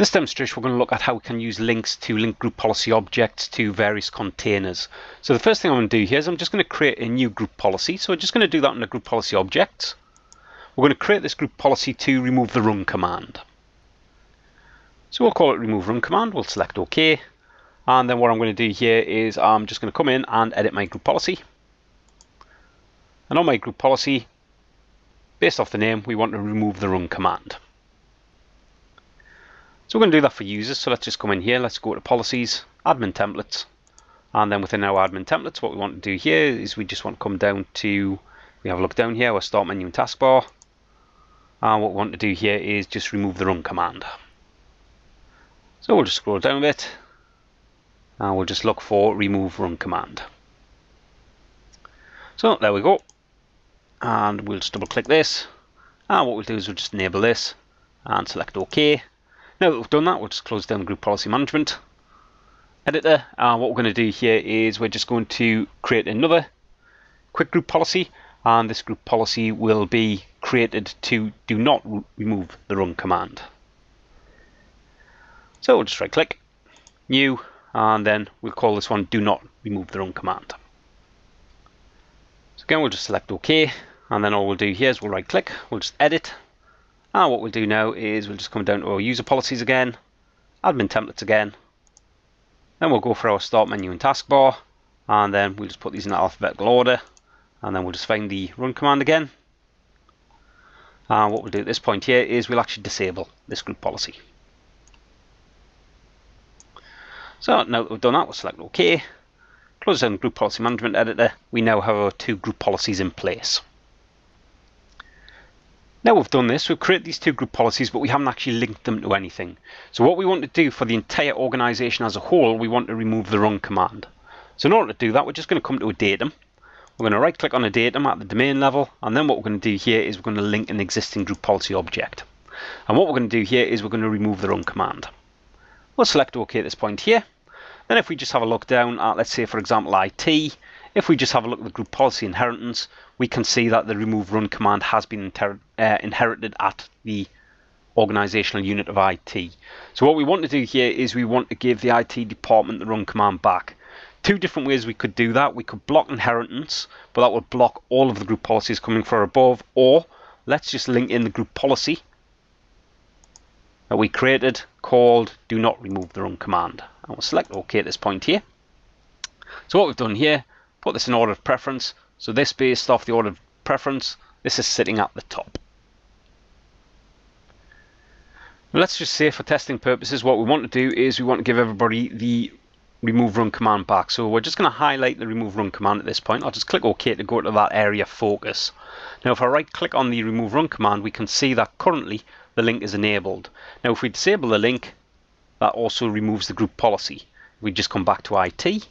This demonstration we're going to look at how we can use links to link group policy objects to various containers. So the first thing I'm going to do here is I'm just going to create a new group policy. So we're just going to do that in the group policy objects. We're going to create this group policy to remove the run command. So we'll call it remove run command. We'll select OK. And then what I'm going to do here is I'm just going to come in and edit my group policy. And on my group policy, based off the name, we want to remove the run command. So we're going to do that for users. So let's just come in here. Let's go to policies, admin templates. And then within our admin templates, what we want to do here is we just want to come down to, we have a look down here, our start menu and taskbar. And what we want to do here is just remove the run command. So we'll just scroll down a bit. And we'll just look for remove run command. So there we go. And we'll just double click this. And what we'll do is we'll just enable this and select OK. Now that we've done that, we'll just close down Group Policy Management editor. Uh, what we're going to do here is we're just going to create another quick group policy and this group policy will be created to do not remove the run command. So we'll just right click, new, and then we'll call this one do not remove the run command. So again, we'll just select OK, and then all we'll do here is we'll right click, we'll just edit, and what we'll do now is we'll just come down to our user policies again, admin templates again. Then we'll go for our start menu and taskbar. And then we'll just put these in alphabetical order. And then we'll just find the run command again. And what we'll do at this point here is we'll actually disable this group policy. So now that we've done that, we'll select OK. Close down Group Policy Management Editor. We now have our two group policies in place. Now we've done this, we've created these two group policies, but we haven't actually linked them to anything. So what we want to do for the entire organization as a whole, we want to remove the run command. So in order to do that, we're just going to come to Adatum. We're going to right click on Adatum at the domain level, and then what we're going to do here is we're going to link an existing group policy object. And what we're going to do here is we're going to remove the run command. We'll select OK at this point here. Then if we just have a look down at, let's say for example, IT, if we just have a look at the group policy inheritance, we can see that the remove run command has been uh, inherited at the organizational unit of IT. So what we want to do here is we want to give the IT department the run command back. Two different ways we could do that. We could block inheritance, but that would block all of the group policies coming from above, or let's just link in the group policy that we created called do not remove the run command. And we'll select OK at this point here. So what we've done here put this in order of preference. So this based off the order of preference, this is sitting at the top. Let's just say for testing purposes, what we want to do is we want to give everybody the remove run command back. So we're just going to highlight the remove run command at this point. I'll just click OK to go to that area focus. Now if I right click on the remove run command, we can see that currently the link is enabled. Now if we disable the link, that also removes the group policy. We just come back to IT,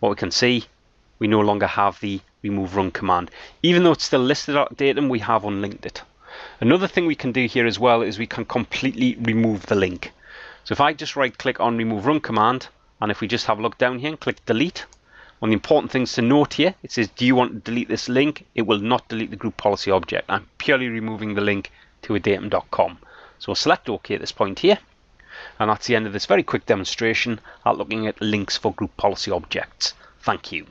what we can see we no longer have the remove run command. Even though it's still listed at datum, we have unlinked it. Another thing we can do here as well is we can completely remove the link. So if I just right click on remove run command, and if we just have a look down here and click delete, one of the important things to note here, it says, do you want to delete this link? It will not delete the group policy object. I'm purely removing the link to Adatum.com. So we'll select OK at this point here. And that's the end of this very quick demonstration at looking at links for group policy objects. Thank you.